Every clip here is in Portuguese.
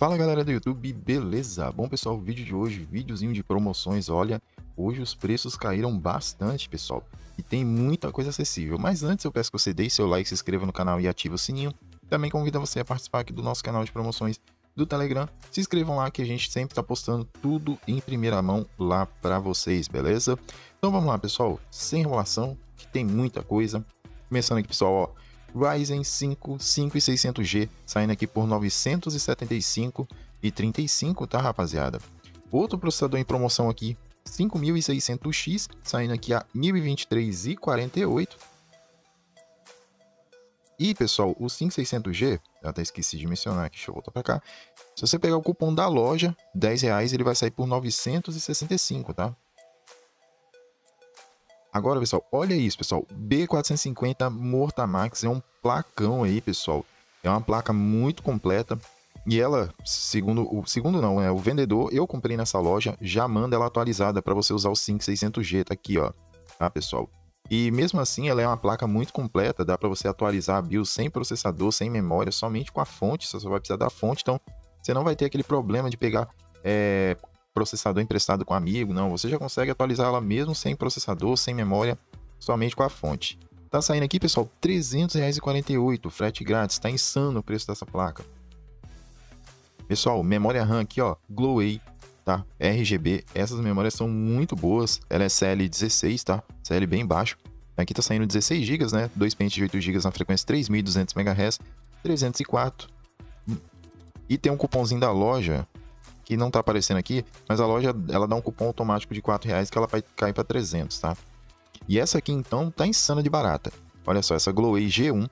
Fala galera do YouTube, beleza? Bom pessoal, o vídeo de hoje, videozinho de promoções, olha, hoje os preços caíram bastante pessoal, e tem muita coisa acessível, mas antes eu peço que você deixe seu like, se inscreva no canal e ative o sininho, também convido você a participar aqui do nosso canal de promoções do Telegram, se inscrevam lá que a gente sempre está postando tudo em primeira mão lá para vocês, beleza? Então vamos lá pessoal, sem enrolação, que tem muita coisa, começando aqui pessoal, ó, Ryzen 5 5600G saindo aqui por 975 e 35, tá, rapaziada? Outro processador em promoção aqui, 5600X, saindo aqui a 1023,48. E, pessoal, o 5600G, eu até esqueci de mencionar aqui, deixa eu voltar para cá. Se você pegar o cupom da loja, 10 reais, ele vai sair por 965, tá? Agora, pessoal, olha isso, pessoal. B450 Mortamax é um placão aí, pessoal. É uma placa muito completa. E ela, segundo o segundo não, é o vendedor, eu comprei nessa loja, já manda ela atualizada para você usar o 5600G, tá aqui, ó. Tá, pessoal? E mesmo assim, ela é uma placa muito completa, dá para você atualizar a BIOS sem processador, sem memória, somente com a fonte, você só vai precisar da fonte, então você não vai ter aquele problema de pegar é, processador emprestado com amigo, não. Você já consegue atualizar ela mesmo sem processador, sem memória, somente com a fonte. Tá saindo aqui, pessoal, R$ 300,48, frete grátis, tá insano o preço dessa placa. Pessoal, memória RAM aqui, ó, Gloway, tá? RGB, essas memórias são muito boas, ela é CL16, tá? CL bem baixo. Aqui tá saindo 16 GB, né? Dois pentes de 8 GB na frequência 3200 MHz, 304. E tem um cupomzinho da loja que não tá aparecendo aqui, mas a loja ela dá um cupom automático de 4 reais que ela vai cair para 300, tá? E essa aqui então tá insana de barata. Olha só, essa Gloway G1,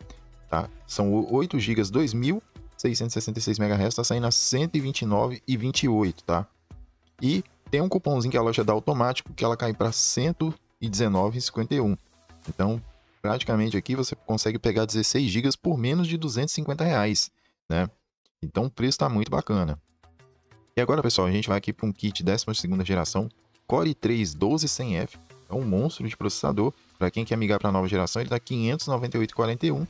tá? São 8 GB 2666 MHz, tá saindo a 129,28, tá? E tem um cupomzinho que a loja dá automático que ela cai para 119,51. Então, praticamente aqui você consegue pegar 16 GB por menos de 250 reais, né? Então o preço está muito bacana. E agora, pessoal, a gente vai aqui para um kit 12 geração Core i3 12100F. É um monstro de processador. Para quem quer migrar para a nova geração, ele está 598,41.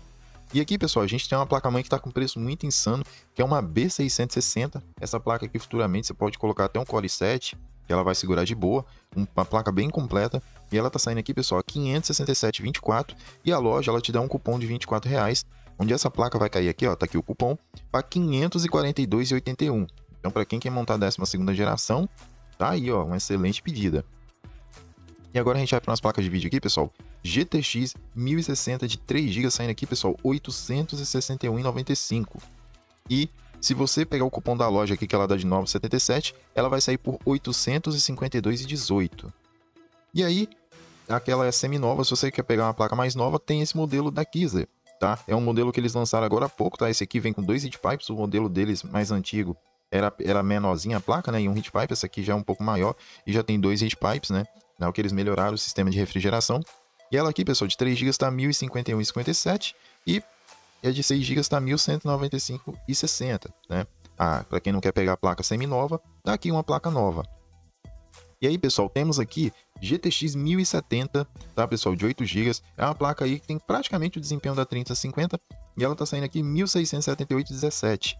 E aqui, pessoal, a gente tem uma placa-mãe que está com preço muito insano, que é uma B660. Essa placa aqui, futuramente, você pode colocar até um Core i7, que ela vai segurar de boa. Uma placa bem completa. E ela está saindo aqui, pessoal, 567,24. E a loja, ela te dá um cupom de 24 reais, onde essa placa vai cair aqui, ó, tá aqui o cupom, para 542,81. Então, para quem quer montar a 12 geração, tá aí, ó, uma excelente pedida. E agora a gente vai para umas placas de vídeo aqui, pessoal. GTX 1060 de 3 GB saindo aqui, pessoal, 861,95. E se você pegar o cupom da loja aqui, que ela dá de 9,77, ela vai sair por 852,18. E aí, aquela é semi-nova, se você quer pegar uma placa mais nova, tem esse modelo da Kizer, tá? É um modelo que eles lançaram agora há pouco, tá? Esse aqui vem com dois heat pipes, o modelo deles mais antigo era, era menorzinha a placa, né? E um heat pipe, essa aqui já é um pouco maior e já tem dois heat pipes, né? Não que eles melhoraram o sistema de refrigeração. E ela aqui, pessoal, de 3 GB está 1051,57 e a de 6 GB está 1195,60, né? Ah, para quem não quer pegar a placa semi-nova, tá aqui uma placa nova. E aí, pessoal, temos aqui GTX 1070, tá, pessoal, de 8 GB. É uma placa aí que tem praticamente o desempenho da 3050 e ela tá saindo aqui 1678,17.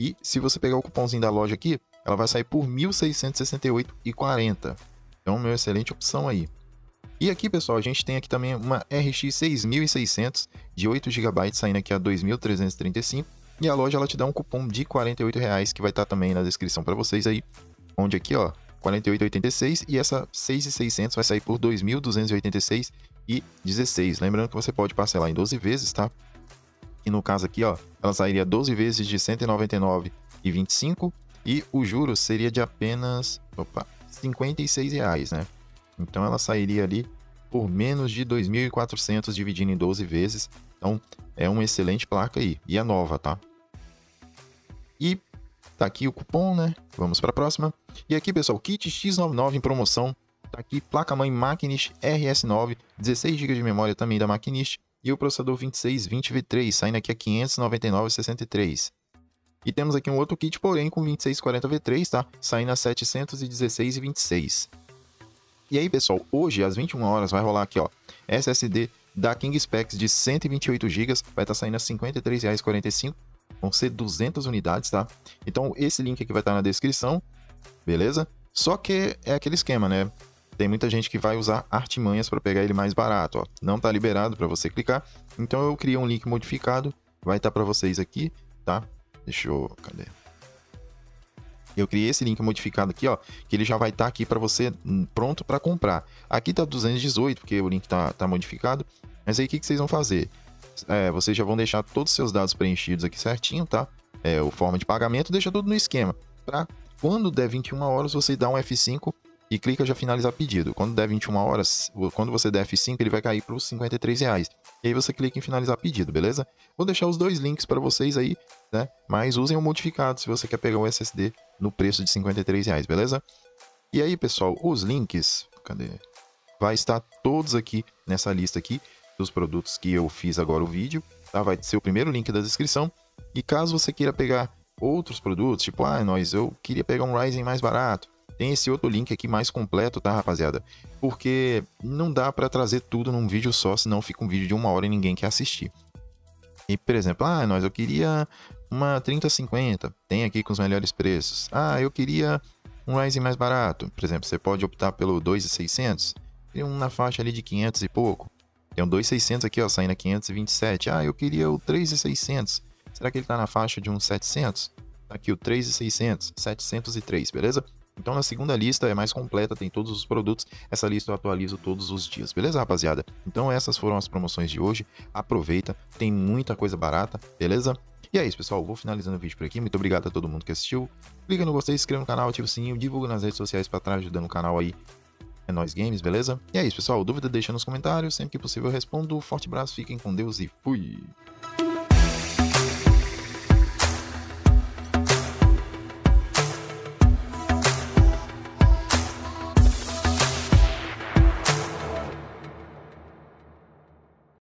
E se você pegar o cupomzinho da loja aqui, ela vai sair por R$ 1.668,40. Então, uma excelente opção aí. E aqui, pessoal, a gente tem aqui também uma RX 6600 de 8 GB saindo aqui a 2.335 e a loja ela te dá um cupom de R$ 48,00 que vai estar também na descrição para vocês aí, onde aqui, ó, 48,86 e essa 6.600 vai sair por 2.286,16. Lembrando que você pode parcelar em 12 vezes, tá? Que no caso aqui, ó, ela sairia 12 vezes de 199,25 e o juro seria de apenas, opa, 56 reais, né? Então ela sairia ali por menos de 2.400 dividindo em 12 vezes. Então é uma excelente placa aí e é nova, tá? E tá aqui o cupom, né? Vamos para a próxima. E aqui, pessoal, kit X99 em promoção. Tá aqui placa-mãe Macinist RS9, 16 GB de memória também da Macinist e o processador 2620V3, saindo aqui a 599,63. E temos aqui um outro kit, porém com 2640V3, tá? Saindo a 716,26. E aí, pessoal, hoje às 21 horas vai rolar aqui, ó, SSD da King Specs de 128 GB, vai estar tá saindo a R$ 53,45. Vão ser 200 unidades, tá? Então, esse link aqui vai estar na descrição, beleza? Só que é aquele esquema, né? Tem muita gente que vai usar artimanhas para pegar ele mais barato, ó. Não tá liberado para você clicar. Então, eu criei um link modificado, vai estar para vocês aqui, tá? Deixa eu... Cadê? Eu criei esse link modificado aqui, ó, que ele já vai estar tá aqui para você hum, pronto para comprar. Aqui tá 218, porque o link tá, tá modificado. Mas aí o que, que vocês vão fazer? É, vocês já vão deixar todos os seus dados preenchidos aqui certinho, tá? É, o forma de pagamento, deixa tudo no esquema. Pra quando der 21 horas, você dá um F5 e clica já finalizar pedido. Quando der 21 horas, quando você der F5, ele vai cair para os 53 reais. E aí você clica em finalizar pedido, beleza? Vou deixar os dois links para vocês aí, né? Mas usem o modificado se você quer pegar o SSD no preço de 53 reais, beleza? E aí, pessoal, os links, cadê? Vai estar todos aqui nessa lista aqui dos produtos que eu fiz agora o vídeo, tá? Vai ser o primeiro link da descrição. E caso você queira pegar outros produtos, tipo, ah, nós, eu queria pegar um Ryzen mais barato, tem esse outro link aqui mais completo, tá, rapaziada? Porque não dá para trazer tudo num vídeo só, senão fica um vídeo de uma hora e ninguém quer assistir. E, por exemplo, ah, nós, eu queria uma 3050, tem aqui com os melhores preços. Ah, eu queria um Ryzen mais barato. Por exemplo, você pode optar pelo 2600, tem um na faixa ali de 500 e pouco. Tem um 2600 aqui, ó, saindo a 527. Ah, eu queria o 3600. Será que ele tá na faixa de uns 700? Tá aqui o 3600, 703, beleza? Então na segunda lista é mais completa, tem todos os produtos. Essa lista eu atualizo todos os dias, beleza, rapaziada? Então essas foram as promoções de hoje. Aproveita, tem muita coisa barata, beleza? E é isso, pessoal. Vou finalizando o vídeo por aqui. Muito obrigado a todo mundo que assistiu. Clica no gostei, inscreva no canal, ativa o sininho, divulga nas redes sociais para trás, ajudando o canal aí. É nóis games, beleza? E é isso, pessoal. Dúvida deixa nos comentários. Sempre que possível eu respondo. Forte abraço, fiquem com Deus e fui!